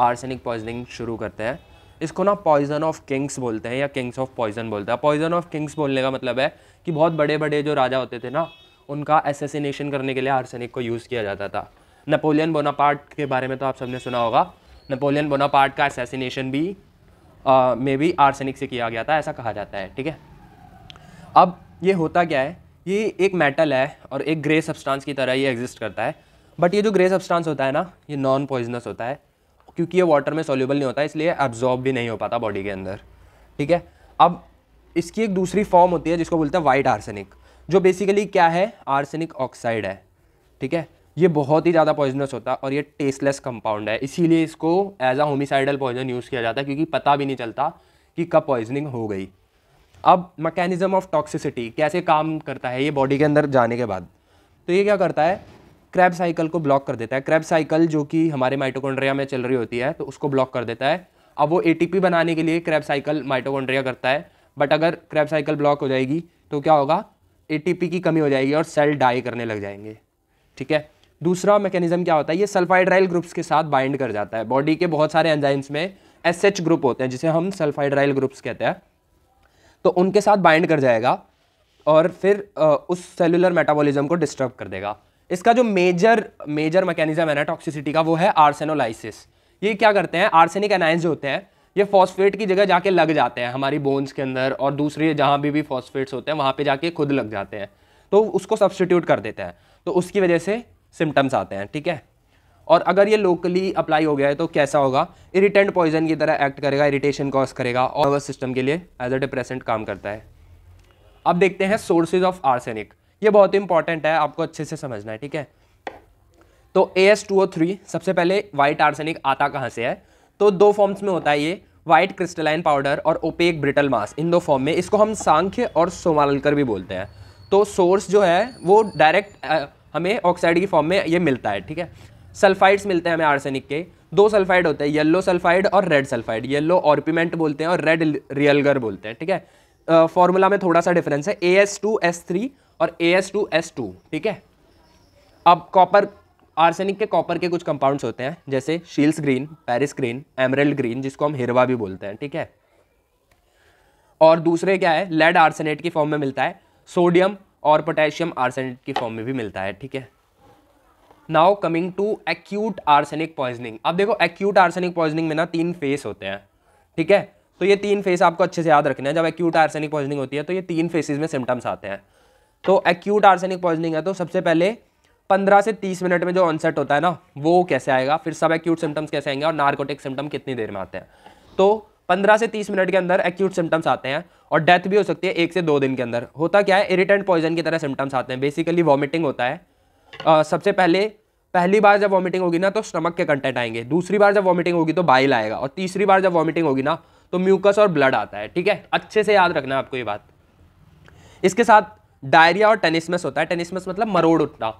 Arsenic poisoning शुरू करते हैं। इसको ना पॉइजन ऑफ़ किंग्स बोलते हैं या किंग्स ऑफ़ पॉइजन बोलते हैं। पॉइजन ऑफ़ किंग्स बोलने का मतलब है कि बहुत बड़े बड़े जो राजा होते थे ना, उनका एसेसिनेशन करने के लिए आर्सेनिक को यूज़ किया जाता था। नेपोलियन बोनापार्ट के बारे में तो आप सबने सुना होगा। नेपोलियन बोनापार्ट का एसेसिनेशन भी मे भी आर्सेनिक से किया गया था, ऐसा कहा जाता है, ठीक है? अब ये होता क्या है? ये एक मेटल है और एक ग्रे सब्सटेंस की तरह ये एग्जिस्ट करता है। बट ये जो ग्रे सब्सटेंस होता है ना, ये नॉन पॉइजनस होता है। क्योंकि ये वाटर में सोल्यूबल नहीं होता, इसलिए एब्जॉर्ब भी नहीं हो पाता बॉडी के अंदर। ठीक है? अब इसकी एक दूसरी फॉर्म होती है, जिसको बोलते हैं वाइट आर्सेनिक जो बेसिकली क्या है? आर्सेनिक ऑक्साइड है। ठीक है? ये बहुत ही ज़्यादा पॉइजनस होता है और ये टेस्टलेस कंपाउंड है। इसीलिए इसको as a homicidal poison use किया जाता है, क्योंकि पता भी नहीं चलता कि कब पॉइजनिंग हो गई। अब मैकेनिज्म ऑफ़ टॉक्सिसिटी कैसे काम करता है ये बॉडी के अंदर जाने के बाद। तो ये क्या करता है? क्रैब साइकिल को ब्लॉक कर देता है। क्रैब साइकिल जो कि हमारे माइटोकॉन्ड्रिया में चल रही होती है तो उसको ब्लॉक कर देता है। अब वो एटीपी बनाने के लिए क्रैब साइकिल माइटोकॉन्ड्रिया करता है। बट अगर क्रैब साइकिल ब्लॉक हो जाएगी तो क्या होगा? एटीपी की कमी हो जाएगी और सेल डाई करने लग जाएँगे। ठीक है? दूसरा मैकेनिज्म क्या होता है? ये सल्फाइड्राइल ग्रुप्स के साथ बाइंड कर जाता है। बॉडी के बहुत सारे एंजाइम्स में एस एच ग्रुप होते हैं, जिसे हम सल्फाइड्राइल ग्रुप्स कहते हैं। तो उनके साथ बाइंड कर जाएगा और फिर उस सेलुलर मेटाबॉलिज्म को डिस्टर्ब कर देगा। इसका जो मेजर मेजर मैकेनिज्म है ना टॉक्सिसिटी का, वो है आर्सेनोलाइसिस ये क्या करते हैं? आर्सेनिक एनाइंस जो होते हैं, ये फॉस्फेट की जगह जाके लग जाते हैं हमारी बोन्स के अंदर और दूसरे जहाँ भी भी फॉस्फेट्स होते हैं, वहाँ पे जाके खुद लग जाते हैं। तो उसको सब्सटीट्यूट कर देते हैं। तो उसकी वजह से सिम्टम्स आते हैं, ठीक है? और अगर ये लोकली अप्लाई हो गया है तो कैसा होगा? इरिटेंट पॉइजन की तरह एक्ट करेगा इरिटेशन कॉज करेगा और सिस्टम के लिए एज अ डिप्रेसेंट काम करता है। अब देखते हैं सोर्सेज ऑफ़ आर्सेनिक ये बहुत इंपॉर्टेंट है, आपको अच्छे से समझना है, ठीक है? तो A S two O three सबसे पहले व्हाइट आर्सेनिक आता कहाँ से है? तो दो फॉर्म्स में होता है ये व्हाइट क्रिस्टलाइन पाउडर और ओपेक ब्रिटल मास इन दो फॉर्म में, इसको हम सांख्य और सोमालकर भी बोलते हैं। तो सोर्स जो है, वो डायरेक्ट हमें ऑक्साइड की फॉर्म में ये मिलता है, ठीक है? सल्फाइड्स मिलते हैं हमें आर्सेनिक के। दो सल्फाइड होते हैं येलो सल्फाइड और रेड सल्फाइड येलो ऑर्पिमेंट बोलते हैं और रेड रियलगर बोलते हैं, ठीक है? फॉर्मूला में थोड़ा सा डिफरेंस है A S two S three और A S two S two ठीक है? अब कॉपर आर्सेनिक के कॉपर के कुछ कंपाउंड्स होते हैं, जैसे Scheele's green Paris green emerald green जिसको हम हिरवा भी बोलते हैं, ठीक है? और दूसरे क्या है? लेड आर्सेनेट की फॉर्म में मिलता है सोडियम और पोटेशियम आर्सेनेट की फॉर्म में भी मिलता है, ठीक है? Now coming to acute arsenic poisoning अब देखो एक्यूट आर्सेनिक पॉइजनिंग में ना तीन फेस होते हैं, ठीक है? तो ये तीन फेस आपको अच्छे से याद रखना है। जब एक्यूट आर्सेनिक पॉइजनिंग होती है तो ये तीन फेसेस में सिम्टम्स आते हैं। तो एक्यूट आर्सेनिक पॉइजनिंग है तो सबसे पहले पंद्रह से तीस मिनट में जो ऑनसेट होता है ना वो कैसे आएगा? फिर सब एक्यूट सिम्टम्स कैसे आएँगे और नार्कोटिक सिम्टम कितनी देर में आते हैं? तो पंद्रह से तीस मिनट के अंदर एक्यूट सिम्टम्स आते हैं और डेथ भी हो सकती है एक से दो दिन के अंदर। होता क्या है? इरिटेंट पॉइजन की तरह सिम्टम्स आते हैं। बेसिकली वॉमिटिंग होता है। आ, सबसे पहले पहली बार जब वॉमिटिंग होगी ना तो स्टमक के कंटेंट आएँगे। दूसरी बार जब वॉमिटिंग होगी तो बाइल आएगा। और तीसरी बार जब वॉमिटिंग होगी ना तो म्यूकस और ब्लड आता है। ठीक है? अच्छे से याद रखना आपको ये बात। इसके साथ डायरिया और टेनिसमस होता है। टेनिसमस मतलब मरोड़ उठना।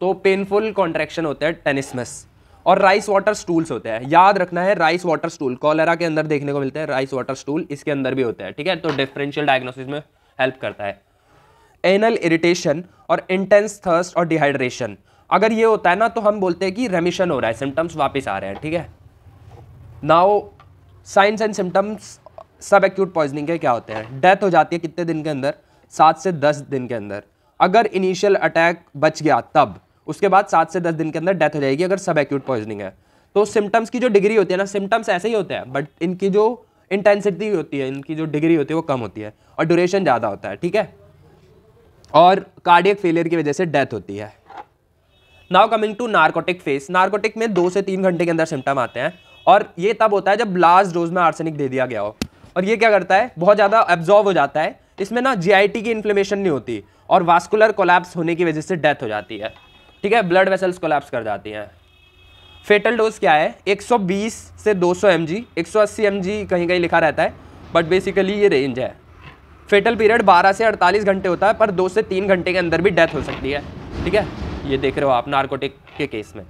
तो पेनफुल कॉन्ट्रेक्शन होता है टेनिसमस। और राइस वाटर स्टूल्स होते हैं। याद रखना है राइस वाटर स्टूल कॉलेरा के अंदर देखने को मिलते हैं राइस वाटर स्टूल इसके अंदर भी होते हैं, ठीक है? तो डिफरेंशियल डायग्नोसिस में हेल्प करता है। एनल इरिटेशन और इंटेंस थर्स्ट और डिहाइड्रेशन अगर ये होता है ना तो हम बोलते हैं कि रेमिशन हो रहा है। सिम्टम्स वापस आ रहे हैं, ठीक है? नाउ साइंस एंड सिम्टम्स सब एक्यूट पॉइजनिंग के क्या होते हैं? डेथ हो जाती है कितने दिन के अंदर? सात से दस दिन के अंदर। अगर इनिशियल अटैक बच गया तब, उसके बाद सात से दस दिन के अंदर डेथ हो जाएगी अगर सब एक्यूट पॉइजनिंग है। तो सिम्टम्स की जो डिग्री होती है ना सिम्टम्स ऐसे ही होते हैं बट इनकी जो इंटेंसिटी होती है, इनकी जो डिग्री होती है, वो कम होती है और ड्यूरेशन ज़्यादा होता है, ठीक है? और कार्डियक फेलियर की वजह से डेथ होती है। Now coming to narcotic phase narcotic में दो से तीन घंटे के अंदर सिम्टम आते हैं और ये तब होता है जब लास्ट डोज में आर्सेनिक दे दिया गया हो। और ये क्या करता है? बहुत ज़्यादा एब्जॉर्व हो जाता है इसमें ना जीआईटी की इन्फ्लेमेशन नहीं होती और वास्कुलर कोलैप्स होने की वजह से डेथ हो जाती है। ठीक है? ब्लड वेसल्स कोलैप्स कर जाती हैं। फेटल डोज क्या है? 120 से 200 सौ एम जी एक कहीं कहीं लिखा रहता है बट बेसिकली ये रेंज है। फेटल पीरियड 12 से 48 घंटे होता है, पर दो से तीन घंटे के अंदर भी डेथ हो सकती है। ठीक है? ये देख रहे हो आप नार्कोटिक के केस में।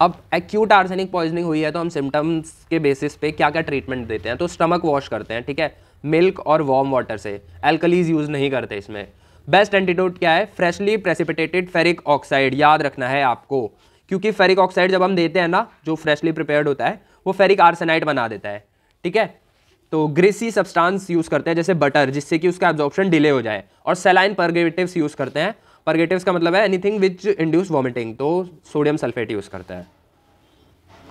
अब एक्यूट आर्सेनिक पॉइजनिंग हुई है तो हम सिम्टम्स के बेसिस पे क्या क्या ट्रीटमेंट देते हैं? तो स्टमक वॉश करते हैं, ठीक है? मिल्क और वार्म वाटर से। एल्कलीज यूज़ नहीं करते इसमें। बेस्ट एंटीडोट क्या है? Freshly precipitated ferric oxide. याद रखना है आपको। क्योंकि फेरिक ऑक्साइड जब हम देते हैं ना, जो फ्रेशली प्रिपेयर्ड होता है, वो फेरिक आर्सेनाइट बना देता है। ठीक है? तो ग्रेसी सब्सटेंस यूज़ करते हैं, जैसे बटर, जिससे कि उसका एब्जॉर्प्शन डिले हो जाए। और सेलाइन परगेटिव्स यूज़ करते हैं। परगेटिव्स का मतलब है एनीथिंग विच इंड्यूस वॉमिटिंग तो सोडियम सल्फेट यूज़ करते हैं।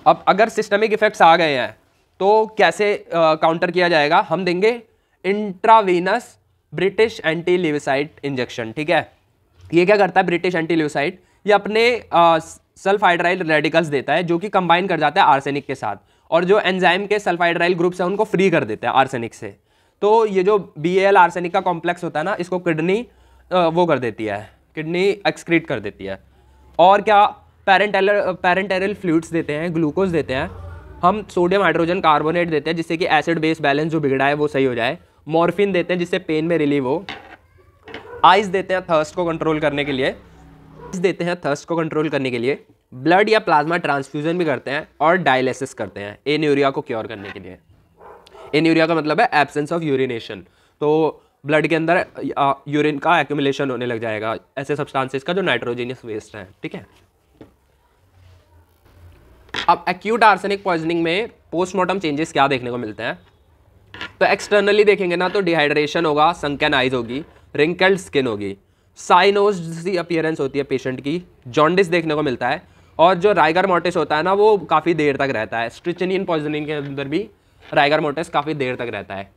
अब अगर सिस्टमिक इफेक्ट्स आ गए हैं तो कैसे काउंटर किया जाएगा? हम देंगे intravenous British anti lewisite injection ठीक है? ये क्या करता है? ब्रिटिश एंटी लिविसाइड ये अपने सल्फाइड्राइल रेडिकल्स देता है, जो कि कंबाइन कर जाता है आर्सेनिक के साथ और जो एंजाइम के सल्फाइड्राइल ग्रुप्स हैं, उनको फ्री कर देता है आर्सेनिक से। तो ये जो बी एल आर्सेनिक का कॉम्प्लेक्स होता है ना, इसको किडनी वो कर देती है किडनी एक्सक्रीट कर देती है। और क्या पेरेंटेल पेरेंटेरल फ्लूड्स देते हैं ग्लूकोज देते हैं हम सोडियम हाइड्रोजन कार्बोनेट देते हैं, जिससे कि एसिड बेस बैलेंस जो बिगड़ा है वो सही हो जाए। मॉर्फिन देते हैं, जिससे पेन में रिलीव हो। आइस देते हैं थर्स्ट को कंट्रोल करने के लिए। आइस देते हैं थर्स्ट को कंट्रोल करने के लिए। ब्लड या प्लाज्मा ट्रांसफ्यूजन भी करते हैं और डायलिसिस करते हैं एन्यूरिया को क्योर करने के लिए। एन्यूरिया का मतलब है एब्सेंस ऑफ़ यूरिनेशन तो ब्लड के अंदर यूरिन का एक्यूमुलेशन होने लग जाएगा। ऐसे सब्सटेंसेस का जो नाइट्रोजीनियस वेस्ट है, ठीक है? अब एक्यूट आर्सेनिक पॉइजनिंग में पोस्टमार्टम चेंजेस क्या देखने को मिलते हैं? तो एक्सटर्नली देखेंगे ना तो डिहाइड्रेशन होगा संकन आइज़ होगी रिंकल्ड स्किन होगी। साइनोज सी अपियरेंस होती है पेशेंट की जॉन्डिस देखने को मिलता है। और जो राइगर मोटिस होता है ना, वो काफ़ी देर तक रहता है। स्ट्रिचनियन पॉइजनिंग के अंदर भी राइगर मोटिस काफ़ी देर तक रहता है।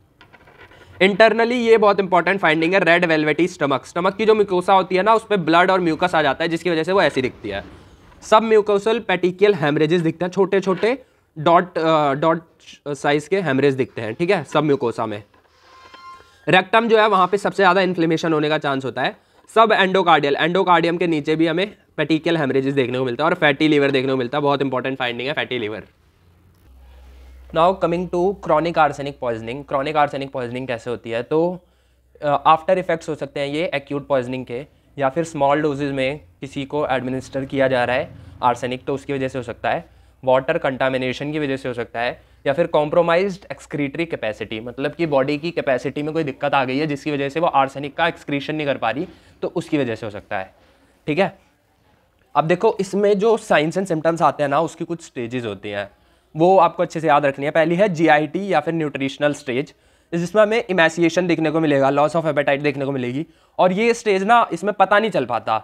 इंटरनली ये बहुत इंपॉर्टेंट फाइंडिंग है रेड वेलवेटी स्टमक स्टमक की जो म्यूकोसा होती है ना, उस पर ब्लड और म्यूकस आ जाता है, जिसकी वजह से वो ऐसी दिखती है। सब म्यूकोसल पेटिकियल हेमरेजेस दिखते हैं छोटे छोटे डॉट डॉट साइज़ के हेमरेज दिखते हैं ठीक है सब म्यूकोसा में। रेक्टम जो है वहाँ पे सबसे ज़्यादा इन्फ्लेमेशन होने का चांस होता है। सब एंडोकार्डियल एंडोकार्डियम के नीचे भी हमें पेटिकल हेमरेजेस देखने को मिलता है और फैटी लीवर देखने को मिलता है बहुत इंपॉर्टेंट फाइंडिंग है fatty liver now coming to chronic arsenic poisoning chronic arsenic poisoning कैसे होती है? तो आफ्टर uh, इफेक्ट्स हो सकते हैं ये एक्यूट पॉइजनिंग के। या फिर स्मॉल डोजेज में किसी को एडमिनिस्टर किया जा रहा है आर्सेनिक तो उसकी वजह से हो सकता है वाटर कंटामिनेशन की वजह से हो सकता है, या फिर कॉम्प्रोमाइज एक्सक्रीटरी कैपेसिटी मतलब कि बॉडी की कैपेसिटी में कोई दिक्कत आ गई है जिसकी वजह से वो आर्सेनिक का एक्सक्रीशन नहीं कर पा रही तो उसकी वजह से हो सकता है। ठीक है? अब देखो, इसमें जो साइंस एंड सिम्टम्स आते हैं ना, उसकी कुछ स्टेजेस होती हैं। वो आपको अच्छे से याद रखनी है। पहली है जीआईटी या फिर न्यूट्रिशनल स्टेज जिसमें हमें इमेसिएशन देखने को मिलेगा लॉस ऑफ़ एपेटाइट देखने को मिलेगी। और ये स्टेज ना इसमें पता नहीं चल पाता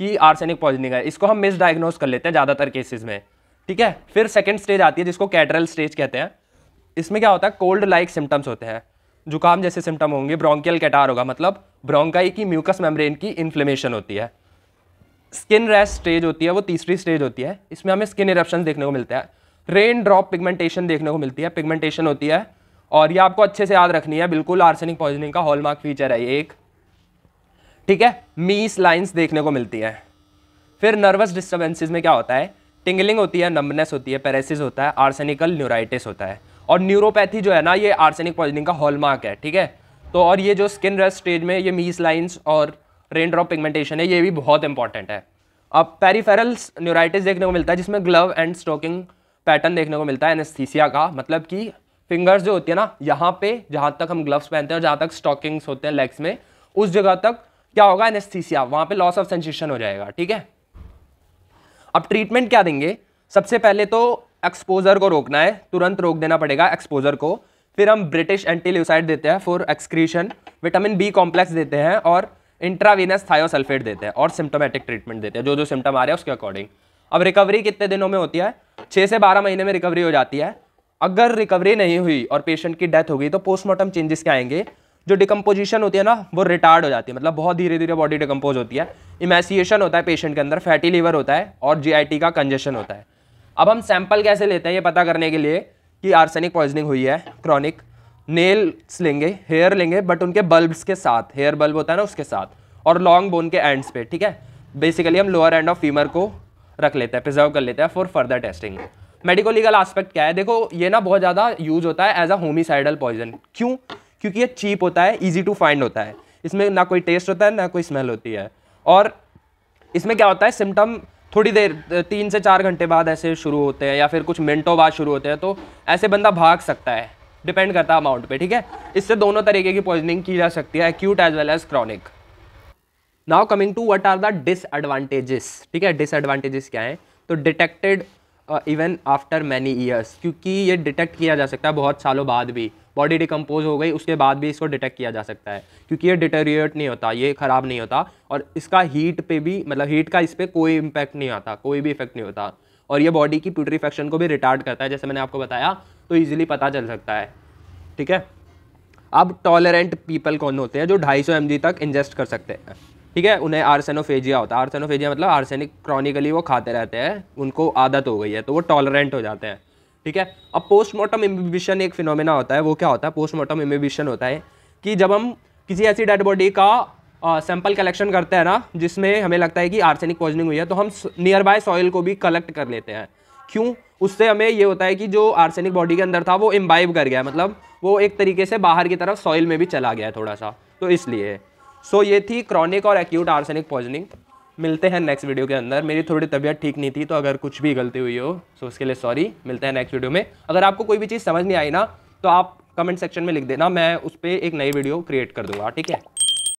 कि आर्सेनिक पॉइजनिंग है। इसको हम मिस डायग्नोज कर लेते हैं ज़्यादातर केसेस में। ठीक है? फिर सेकेंड स्टेज आती है जिसको कैटरल स्टेज कहते हैं। इसमें क्या होता है? कोल्ड लाइक सिम्टम्स होते हैं। जुकाम जैसे सिम्टम होंगे ब्रोंकियल कैटार होगा मतलब ब्रोंकाई की म्यूकस मेम्ब्रेन की इन्फ्लेमेशन होती है। स्किन रैश स्टेज होती है, वो तीसरी स्टेज होती है। इसमें हमें स्किन इरप्शन देखने को मिलता है। रेन ड्रॉप पिगमेंटेशन देखने को मिलती है। पिगमेंटेशन होती है। और ये आपको अच्छे से याद रखनी है, बिल्कुल आर्सेनिक पॉइजनिंग का हॉलमार्क फीचर है एक। ठीक है? मीस लाइन्स देखने को मिलती है। फिर नर्वस डिस्टर्बेंसेज में क्या होता है? टिंगलिंग होती है नम्बनेस होती है पैरासिस होता है आर्सेनिकल न्यूराइटिस होता है। और न्यूरोपैथी जो है ना, ये आर्सेनिक पॉइजनिंग का हॉलमार्क है, ठीक है? तो और ये जो स्किन रेस्ट स्टेज में ये मीस लाइन्स और रेन ड्रॉप पिगमेंटेशन है, ये भी बहुत इंपॉर्टेंट है। अब पेरीफेरल न्यूराइटिस देखने को मिलता है, जिसमें ग्लव एंड स्टोकिंग पैटर्न देखने को मिलता है एनेस्थीसिया का मतलब कि फिंगर्स जो होती है ना, यहाँ पे, जहाँ तक हम ग्लव्स पहनते हैं और जहाँ तक स्टॉकिंग्स होते हैं लेग्स में, उस जगह तक क्या होगा? एनेस्थीसिया वहाँ पे लॉस ऑफ़ सेंसेशन हो जाएगा, ठीक है? अब ट्रीटमेंट क्या देंगे? सबसे पहले तो एक्सपोजर को रोकना है, तुरंत रोक देना पड़ेगा एक्सपोजर को। फिर हम ब्रिटिश एंटील्यूसाइड देते हैं for excretion vitamin B complex देते हैं और इंट्रावीनस थायोसल्फेट देते हैं और सिम्टोमेटिक ट्रीटमेंट देते हैं जो जो सिम्टम आ रहे हैं उसके अकॉर्डिंग अब रिकवरी कितने दिनों में होती है? छः से बारह महीने में रिकवरी हो जाती है। अगर रिकवरी नहीं हुई और पेशेंट की डेथ हो गई तो पोस्टमार्टम चेंजेस क्या आएँगे? जो डिकम्पोजिशन होती है ना, वो रिटार्ड हो जाती है। मतलब बहुत धीरे धीरे बॉडी डिकम्पोज होती है। इमेसिएशन होता है पेशेंट के अंदर फैटी लीवर होता है और जीआईटी का कंजेशन होता है। अब हम सैंपल कैसे लेते हैं ये पता करने के लिए कि आर्सेनिक पॉइजनिंग हुई है क्रॉनिक नेल्स लेंगे हेयर लेंगे बट उनके बल्ब्स के साथ हेयर बल्ब होता है ना उसके साथ, और लॉन्ग बोन के एंड्स पे, ठीक है? बेसिकली हम लोअर एंड ऑफ़ फीमर को रख लेते हैं प्रिजर्व कर लेते हैं for further testing medico legal aspect क्या है? देखो, ये ना बहुत ज़्यादा यूज़ होता है एज अ होमिसाइडल पॉइजन क्यों? क्योंकि ये चीप होता है ईजी टू फाइंड होता है. इसमें ना कोई टेस्ट होता है, ना कोई स्मेल होती है. और इसमें क्या होता है सिम्टम थोड़ी देर, तीन से चार घंटे बाद ऐसे शुरू होते हैं या फिर कुछ मिनटों बाद शुरू होते हैं तो ऐसे बंदा भाग सकता है. डिपेंड करता है अमाउंट पे, ठीक है? इससे दोनों तरीके की पॉइजनिंग की जा सकती है acute as well as chronic now coming to what are the disadvantages ठीक है डिसएडवांटेजेस क्या है? तो detected even after many years क्योंकि ये डिटेक्ट किया जा सकता है बहुत सालों बाद भी। बॉडी डिकम्पोज हो गई, उसके बाद भी इसको डिटेक्ट किया जा सकता है। क्योंकि ये डिटेरिएट नहीं होता, ये ख़राब नहीं होता, और इसका हीट पे भी मतलब हीट का इस पर कोई इम्पैक्ट नहीं आता, कोई भी इफ़ेक्ट नहीं होता। और ये बॉडी की प्यूट्रीफेक्शन को भी रिटार्ड करता है, जैसे मैंने आपको बताया तो ईजिली पता चल सकता है। ठीक है? अब टॉलरेंट पीपल कौन होते हैं जो 250 सौ तक इंजेस्ट कर सकते हैं? ठीक है? उन्हें आर्सेनोफेजिया होता है। आर्सेनोफेजिया मतलब आर्सेनिक क्रॉनिकली वो खाते रहते हैं, उनको आदत हो गई है तो वो टॉलरेंट हो जाते हैं, ठीक है? अब पोस्टमार्टम इम्बिबिशन एक फिनोमेना होता है, वो क्या होता है? पोस्टमार्टम इम्बिबिशन होता है कि जब हम किसी ऐसी डेड बॉडी का सैंपल कलेक्शन करते हैं ना, जिसमें हमें लगता है कि आर्सेनिक पॉइजनिंग हुई है तो हम नियर बाय सॉइल को भी कलेक्ट कर लेते हैं। क्यों? उससे हमें ये होता है कि जो आर्सेनिक बॉडी के अंदर था, वो इम्बाइब कर गया मतलब वो एक तरीके से बाहर की तरफ़ सॉइल में भी चला गया थोड़ा सा तो इसलिए। सो ये थी क्रॉनिक और एक्यूट आर्सेनिक पॉइजनिंग मिलते हैं नेक्स्ट वीडियो के अंदर. मेरी थोड़ी तबीयत ठीक नहीं थी तो अगर कुछ भी गलती हुई हो सो उसके लिए सॉरी मिलते हैं नेक्स्ट वीडियो में. अगर आपको कोई भी चीज़ समझ नहीं आई ना तो आप कमेंट सेक्शन में लिख देना. मैं उस पर एक नई वीडियो क्रिएट कर दूँगा. ठीक है?